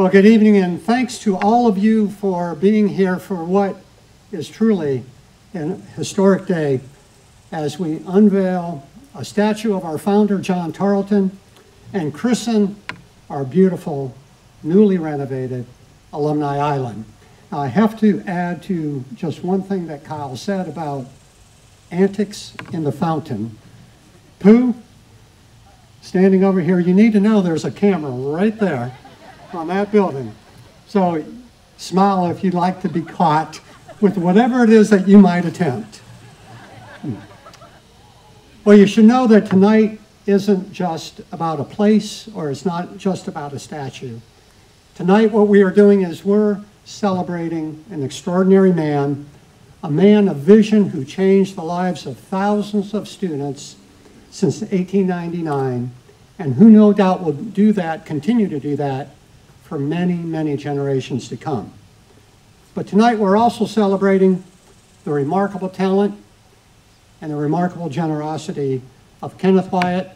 Well, good evening, and thanks to all of you for being here for what is truly an historic day as we unveil a statue of our founder, John Tarleton, and christen our beautiful, newly renovated Alumni Island. Now, I have to add to just one thing that Kyle said about antics in the fountain. Pooh, standing over here, you need to know there's a camera right there on that building. So smile if you'd like to be caught with whatever it is that you might attempt. Hmm. Well, you should know that tonight isn't just about a place or it's not just about a statue. Tonight, what we are doing is we're celebrating an extraordinary man, a man of vision who changed the lives of thousands of students since 1899, and who no doubt will do that, continue to do that, for many, many generations to come. But tonight we're also celebrating the remarkable talent and the remarkable generosity of Kenneth Wyatt,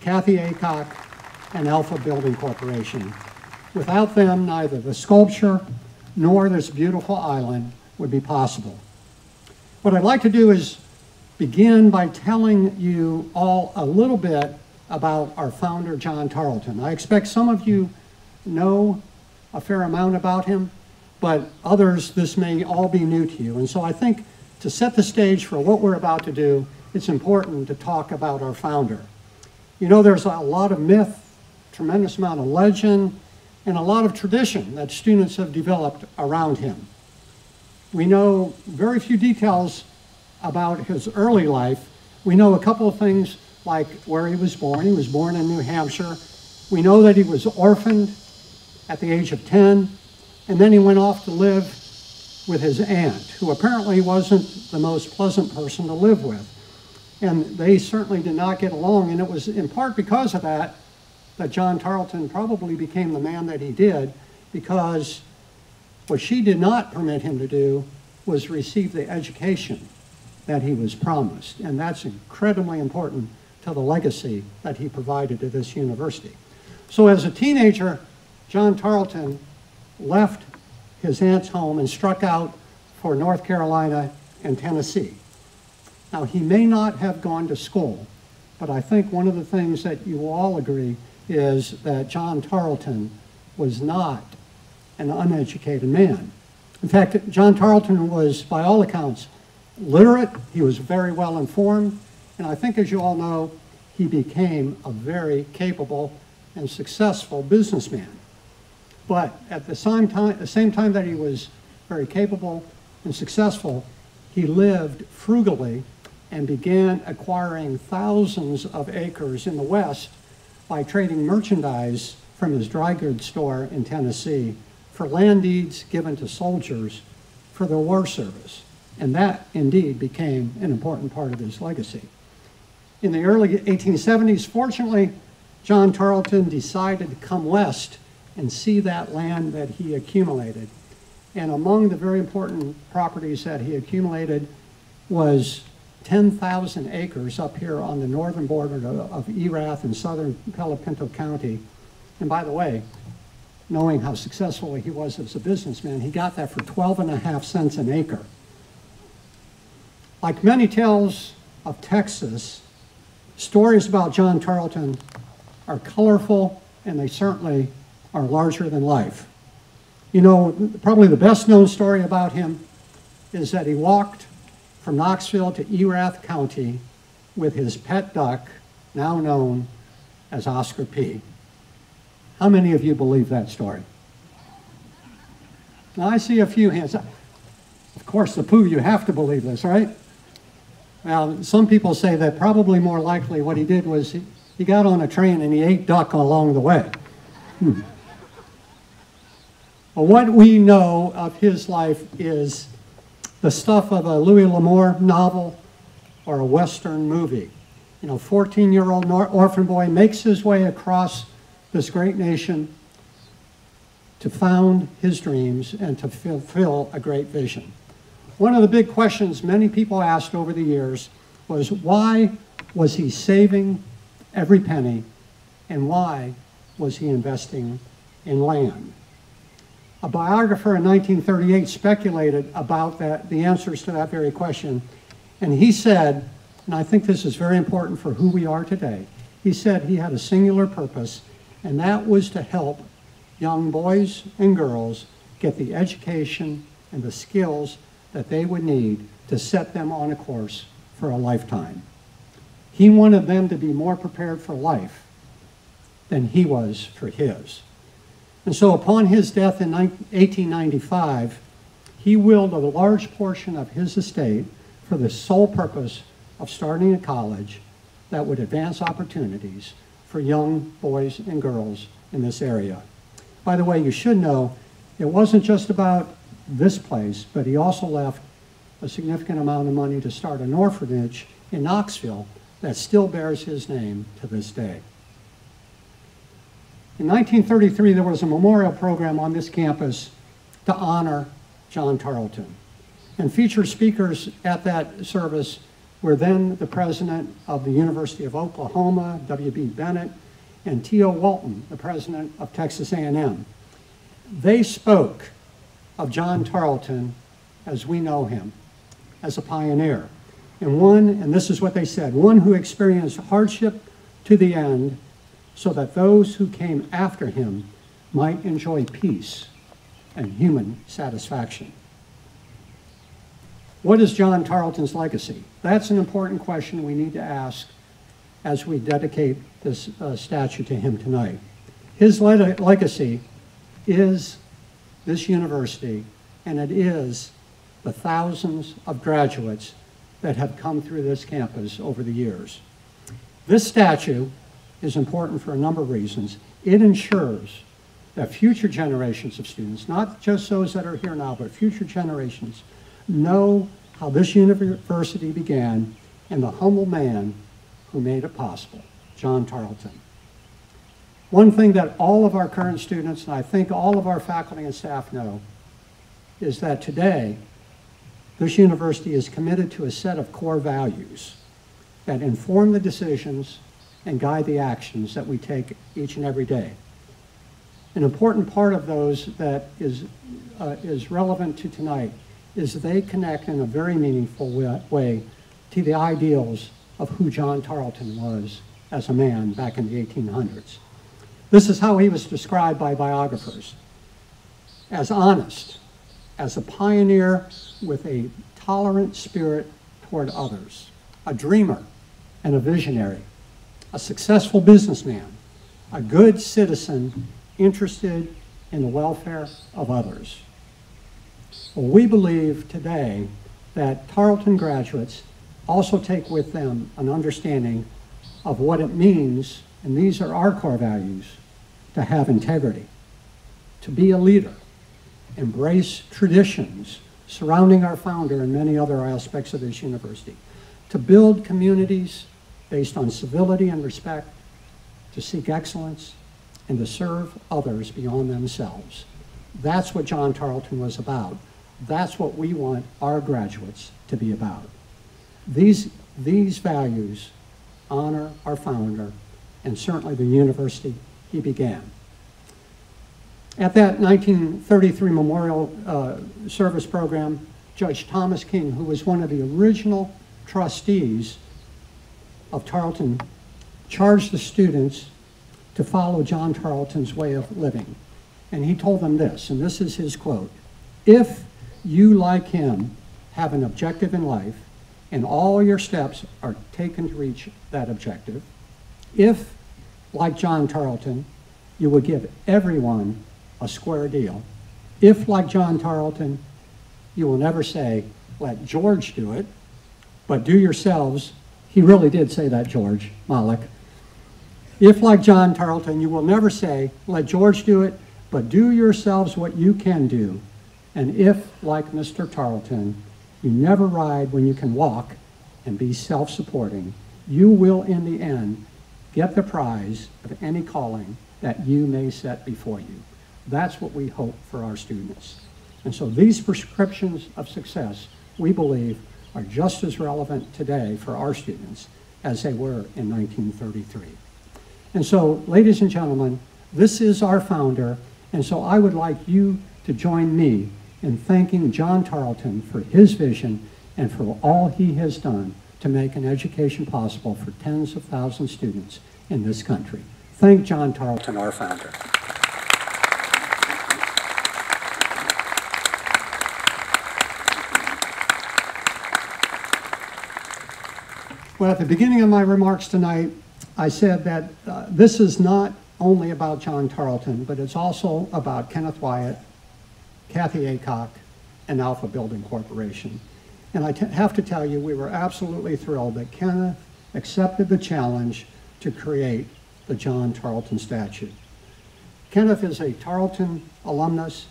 Kathy Aycock, and Alpha Building Corporation. Without them, neither the sculpture nor this beautiful island would be possible. What I'd like to do is begin by telling you all a little bit about our founder, John Tarleton. I expect some of you know a fair amount about him, but others, this may all be new to you. And so I think to set the stage for what we're about to do, it's important to talk about our founder. You know, there's a lot of myth, tremendous amount of legend, and a lot of tradition that students have developed around him. We know very few details about his early life. We know a couple of things like where he was born. He was born in New Hampshire. We know that he was orphaned at the age of 10, and then he went off to live with his aunt, who apparently wasn't the most pleasant person to live with. And they certainly did not get along, and it was in part because of that that John Tarleton probably became the man that he did, because what she did not permit him to do was receive the education that he was promised. And that's incredibly important to the legacy that he provided to this university. So as a teenager, John Tarleton left his aunt's home and struck out for North Carolina and Tennessee. Now, he may not have gone to school, but I think one of the things that you all agree is that John Tarleton was not an uneducated man. In fact, John Tarleton was, by all accounts, literate, he was very well informed, and I think, as you all know, he became a very capable and successful businessman. But at the same time, the same time that he was very capable and successful, he lived frugally and began acquiring thousands of acres in the West by trading merchandise from his dry goods store in Tennessee for land deeds given to soldiers for their war service. And that indeed became an important part of his legacy. In the early 1870s, fortunately, John Tarleton decided to come west and see that land that he accumulated. And among the very important properties that he accumulated was 10,000 acres up here on the northern border of Erath in southern Palo Pinto County. And by the way, knowing how successful he was as a businessman, he got that for 12 and a half cents an acre. Like many tales of Texas, stories about John Tarleton are colorful and they certainly are larger than life. You know, probably the best known story about him is that he walked from Knoxville to Erath County with his pet duck, now known as Oscar P. How many of you believe that story? Now I see a few hands. Of course, the poo, you have to believe this, right? Well, some people say that probably more likely what he did was he, he got on a train and he ate duck along the way. Hmm. What we know of his life is the stuff of a Louis L'Amour novel or a Western movie. You know, 14-year-old orphan boy makes his way across this great nation to found his dreams and to fulfill a great vision. One of the big questions many people asked over the years was why was he saving every penny and why was he investing in land? A biographer in 1938 speculated about that, the answers to that very question, and he said, and I think this is very important for who we are today, he said he had a singular purpose, and that was to help young boys and girls get the education and the skills that they would need to set them on a course for a lifetime. He wanted them to be more prepared for life than he was for his. And so upon his death in 1895, he willed a large portion of his estate for the sole purpose of starting a college that would advance opportunities for young boys and girls in this area. By the way, you should know it wasn't just about this place, but he also left a significant amount of money to start an orphanage in Knoxville that still bears his name to this day. In 1933, there was a memorial program on this campus to honor John Tarleton. And featured speakers at that service were then the president of the University of Oklahoma, W.B. Bennett, and T.O. Walton, the president of Texas A&M. They spoke of John Tarleton as we know him, as a pioneer. And one, and this is what they said, one who experienced hardship to the end so that those who came after him might enjoy peace and human satisfaction. What is John Tarleton's legacy? That's an important question we need to ask as we dedicate this uh, statue to him tonight. His le legacy is this university, and it is the thousands of graduates that have come through this campus over the years. This statue is important for a number of reasons. It ensures that future generations of students, not just those that are here now, but future generations, know how this university began and the humble man who made it possible, John Tarleton. One thing that all of our current students, and I think all of our faculty and staff know, is that today, this university is committed to a set of core values that inform the decisions and guide the actions that we take each and every day. An important part of those that is, uh, is relevant to tonight is they connect in a very meaningful way to the ideals of who John Tarleton was as a man back in the 1800s. This is how he was described by biographers. As honest, as a pioneer with a tolerant spirit toward others, a dreamer and a visionary, a successful businessman, a good citizen interested in the welfare of others. Well, we believe today that Tarleton graduates also take with them an understanding of what it means, and these are our core values, to have integrity, to be a leader, embrace traditions surrounding our founder and many other aspects of this university, to build communities based on civility and respect, to seek excellence, and to serve others beyond themselves. That's what John Tarleton was about. That's what we want our graduates to be about. These, these values honor our founder and certainly the university he began. At that 1933 memorial uh, service program, Judge Thomas King, who was one of the original trustees of Tarleton, charged the students to follow John Tarleton's way of living. And he told them this, and this is his quote, if you, like him, have an objective in life, and all your steps are taken to reach that objective, if, like John Tarleton, you would give everyone a square deal, if, like John Tarleton, you will never say, let George do it, but do yourselves, he really did say that, George Malik. If, like John Tarleton, you will never say, let George do it, but do yourselves what you can do, and if, like Mr. Tarleton, you never ride when you can walk and be self-supporting, you will in the end get the prize of any calling that you may set before you. That's what we hope for our students. And so these prescriptions of success, we believe, are just as relevant today for our students as they were in 1933. And so, ladies and gentlemen, this is our founder, and so I would like you to join me in thanking John Tarleton for his vision and for all he has done to make an education possible for tens of thousands of students in this country. Thank John Tarleton, our founder. Well, at the beginning of my remarks tonight, I said that uh, this is not only about John Tarleton, but it's also about Kenneth Wyatt, Kathy Aycock, and Alpha Building Corporation. And I have to tell you, we were absolutely thrilled that Kenneth accepted the challenge to create the John Tarleton statue. Kenneth is a Tarleton alumnus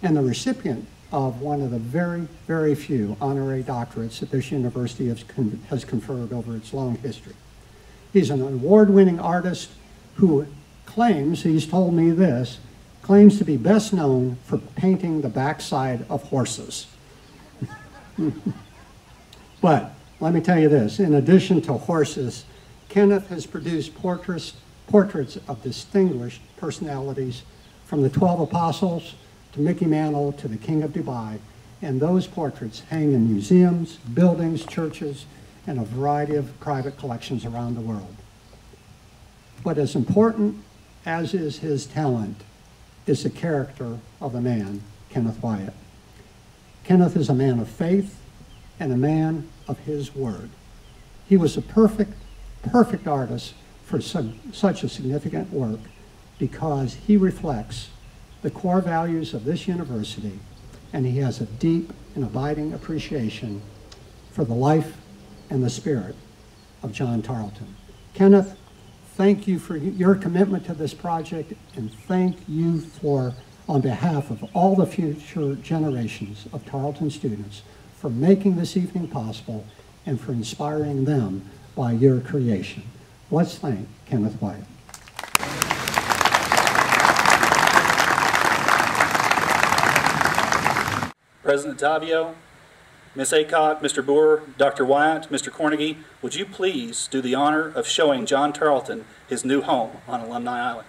and the recipient of one of the very, very few honorary doctorates that this university has, con- has conferred over its long history. He's an award-winning artist who claims, he's told me this, claims to be best known for painting the backside of horses. but let me tell you this, in addition to horses, Kenneth has produced portraits, portraits of distinguished personalities from the 12 apostles to Mickey Mantle to the King of Dubai, and those portraits hang in museums, buildings, churches, and a variety of private collections around the world. But as important as is his talent, is the character of the man, Kenneth Wyatt. Kenneth is a man of faith and a man of his word. He was a perfect, perfect artist for su- such a significant work because he reflects the core values of this university and he has a deep and abiding appreciation for the life and the spirit of John Tarleton. Kenneth, thank you for your commitment to this project and thank you for, on behalf of all the future generations of Tarleton students, for making this evening possible and for inspiring them by your creation. Let's thank Kenneth Wyatt. President Dottavio, Ms. Aycock, Mr. Boer, Dr. Wyatt, Mr. Cornegie, would you please do the honor of showing John Tarleton his new home on Alumni Island?